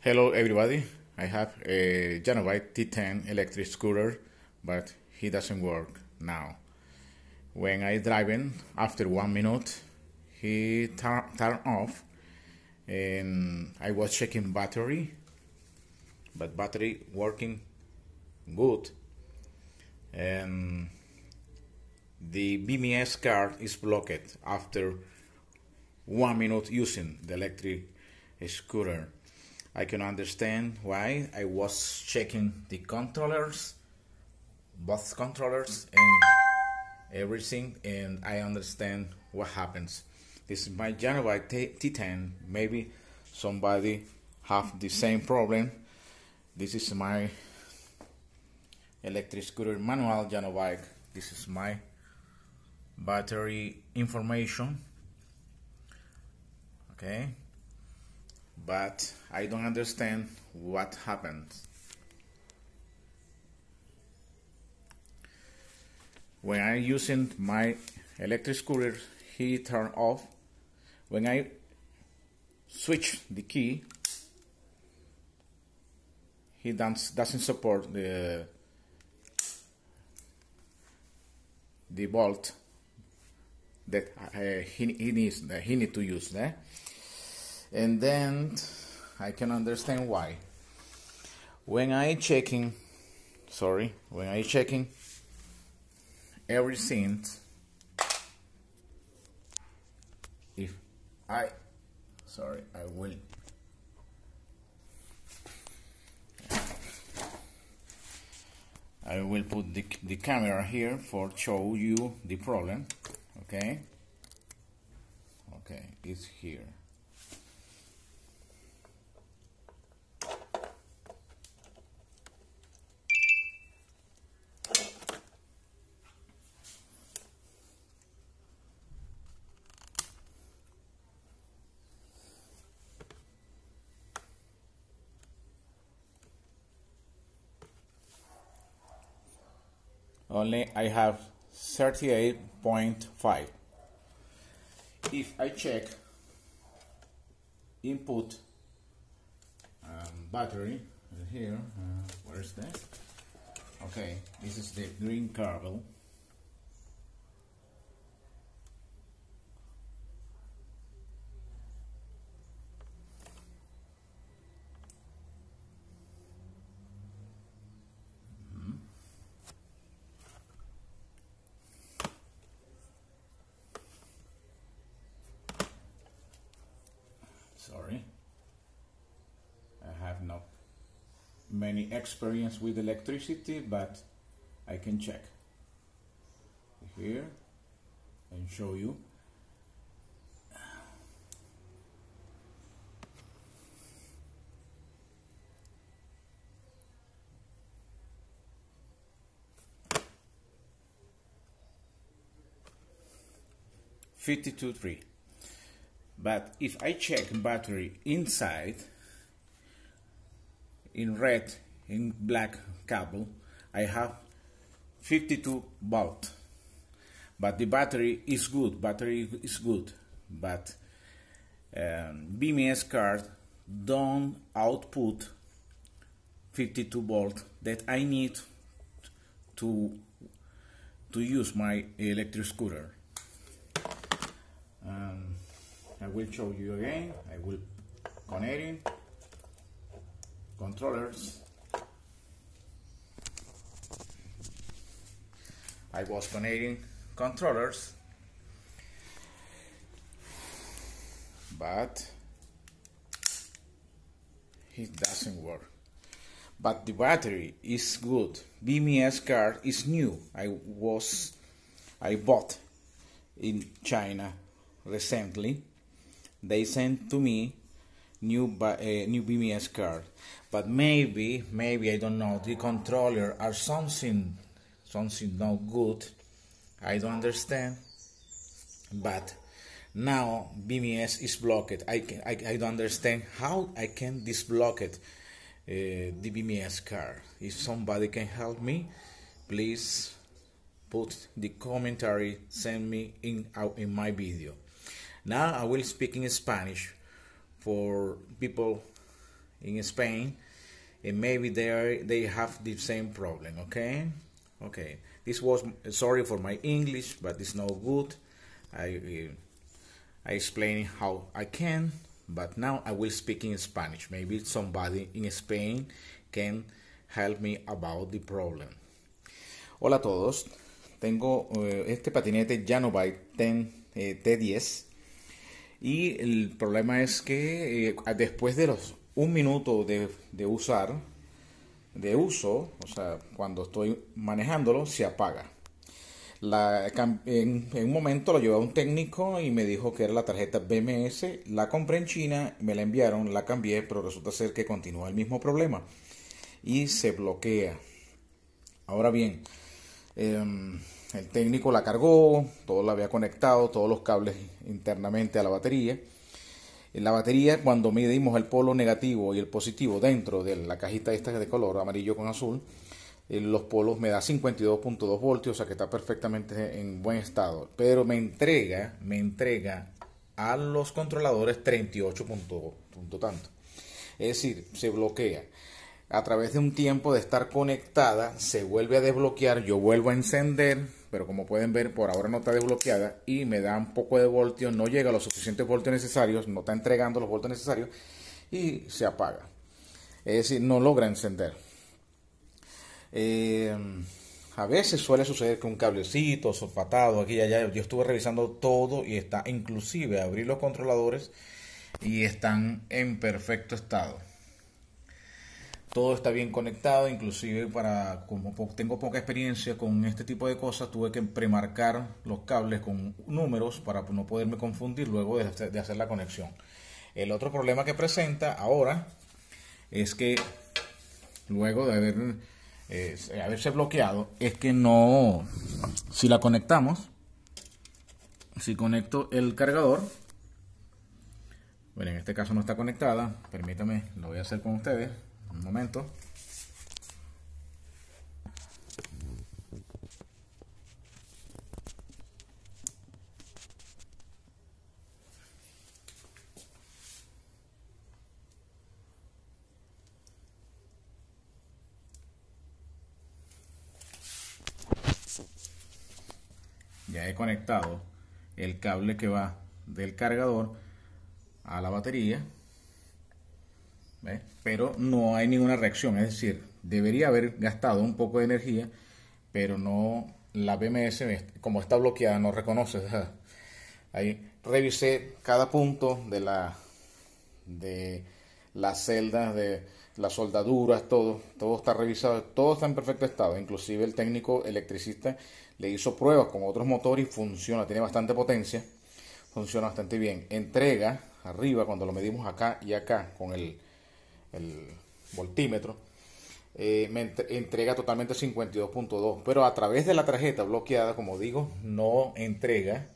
Hello everybody, I have a Janobike T10 electric scooter, but he doesn't work now. When I driving, after one minute, he turn turn off, and I was checking battery, but battery working good, and the BMS card is blocked after one minute using the electric scooter. I can understand why I was checking the controllers, both controllers and everything, and I understand what happens. This is my Janobike T10. Maybe somebody have the same problem. This is my electric scooter manual Janobike. This is my battery information. Okay but I don't understand what happened. When I'm using my electric scooter, he turned off. When I switch the key, he doesn't support the the bolt that uh, he, he needs that he need to use there. Eh? And then I can understand why. When I checking, sorry, when I checking everything, if I, sorry, I will. I will put the, the camera here for show you the problem okay okay it's here only I have 38.5 if I check input um, battery here uh, where's that? Okay this is the green cable sorry. I have not many experience with electricity but I can check. Here and show you. Fifty-two three. But if I check battery inside, in red, in black cable, I have 52 volt. But the battery is good, battery is good, but um, BMS card don't output 52 volt that I need to to use my electric scooter. Um, I will show you again. I will connecting controllers. I was connecting controllers, but it doesn't work. But the battery is good. BMS card is new. I was I bought in China recently they sent to me new uh, new BMS card. But maybe maybe I don't know the controller or something something not good I don't understand. But now BMS is blocked. I can I, I don't understand how I can disblock it uh, the BMS card. If somebody can help me please put the commentary send me in in my video now I will speak in Spanish for people in Spain, and maybe they they have the same problem. Okay, okay. This was sorry for my English, but it's no good. I I explain how I can, but now I will speak in Spanish. Maybe somebody in Spain can help me about the problem. Hola a todos. Tengo uh, este patinete Janobike 10 eh, T10 y el problema es que eh, después de los un minuto de, de usar, de uso, o sea, cuando estoy manejándolo, se apaga. La, en, un momento lo llevé a un técnico y me dijo que era la tarjeta BMS. La compré en China, me la enviaron, la cambié, pero resulta ser que continúa el mismo problema y se bloquea. Ahora bien, em, el técnico la cargó, todo la había conectado, todos los cables internamente a la batería en la batería, cuando medimos el polo negativo y el positivo dentro de la cajita esta de color amarillo con azul, eh, los polos me da 52.2 voltios, o sea que está perfectamente en buen estado. Pero me entrega, me entrega a los controladores 38 punto, tanto. Es decir, se bloquea. A través de un tiempo de estar conectada, se vuelve a desbloquear, yo vuelvo a encender, pero como pueden ver por ahora no está desbloqueada y me da un poco de voltios, no llega a los suficientes voltios necesarios, no está entregando los voltios necesarios y se apaga. Es decir, no logra encender. Eh, a veces suele suceder que un cablecito solfatado aquí y allá, yo estuve revisando todo y está inclusive abrir los controladores y están en perfecto estado todo está bien conectado, inclusive para como tengo poca experiencia con este tipo de cosas, tuve que premarcar los cables con números para no poderme confundir luego de, hacer la conexión. El otro problema que presenta ahora es que luego de eh, haberse bloqueado, es que no, si la conectamos, si conecto el cargador, bueno, en este caso no está conectada, permítame, lo voy a hacer con ustedes. Un momento. ya he conectado el cable que va del cargador a la batería pero no hay ninguna reacción, es decir, debería haber gastado un poco de energía, pero no la BMS, como está bloqueada, no reconoce. Ahí revisé cada punto de la de las celdas, de las soldaduras, todo, todo está revisado, todo está en perfecto estado. Inclusive el técnico electricista le hizo pruebas con otros motores y funciona, tiene bastante potencia, funciona bastante bien. Entrega arriba cuando lo medimos acá y acá con el el voltímetro, eh, me entrega totalmente 52.2, pero a través de la tarjeta bloqueada, como digo, no entrega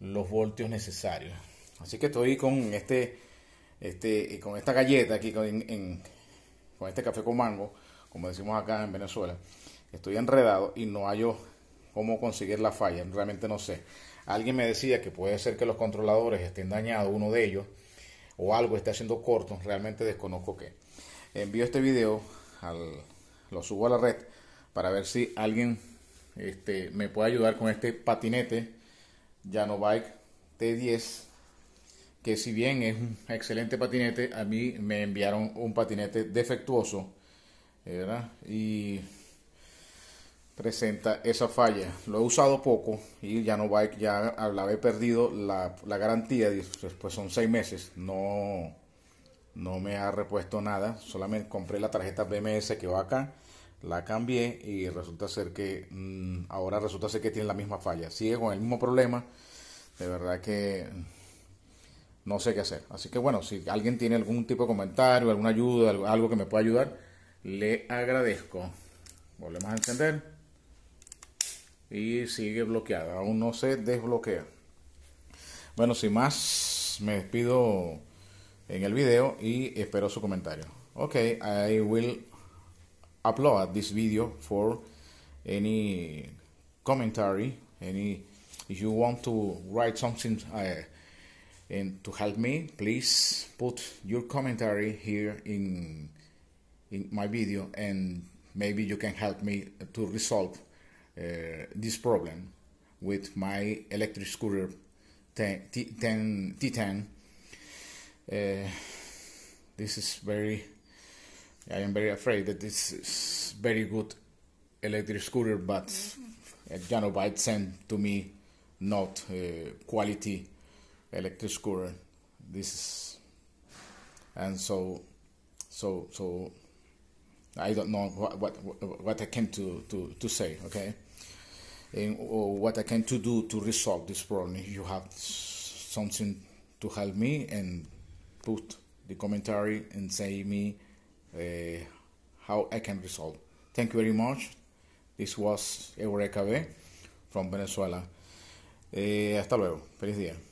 los voltios necesarios. Así que estoy con este, este, con esta galleta aquí, con, con este café con mango, como decimos acá en Venezuela. Estoy enredado y no hallo cómo conseguir la falla, realmente no sé. Alguien me decía que puede ser que los controladores estén dañados, uno de ellos, o algo esté haciendo corto, realmente desconozco qué. Envío este video, al, lo subo a la red para ver si alguien este, me puede ayudar con este patinete Bike T10 que si bien es un excelente patinete, a mí me enviaron un patinete defectuoso, ¿verdad? Y presenta esa falla. Lo he usado poco y ya no va, ya la perdido la, la garantía, después son seis meses, no, no me ha repuesto nada, solamente compré la tarjeta BMS que va acá, la cambié y resulta ser que mm, ahora resulta ser que tiene la misma falla, sigue con el mismo problema, de verdad que no sé qué hacer. Así que bueno, si alguien tiene algún tipo de comentario, alguna ayuda, algo que me pueda ayudar, le agradezco. Volvemos a encender y sigue bloqueada, aún no se desbloquea. Bueno, sin más, me despido en el video y espero su comentario. Ok, I will upload this video for any commentary, any if you want to write something uh, And to help me, please put your commentary here in in my video, and maybe you can help me to resolve this problem with my electric scooter T10. T10. Uh, this is very. I am very afraid that this is very good electric scooter, but Janobike sent to me not uh, quality electric scooter. This is, and so, so, so, I don't know what what, what I can to, to, to say. Okay, and, what I can to do to resolve this problem. If you have something to help me and put the commentary and say me uh, how I can resolve. Thank you very much. This was Eureka V from Venezuela. Eh, hasta luego. Feliz día.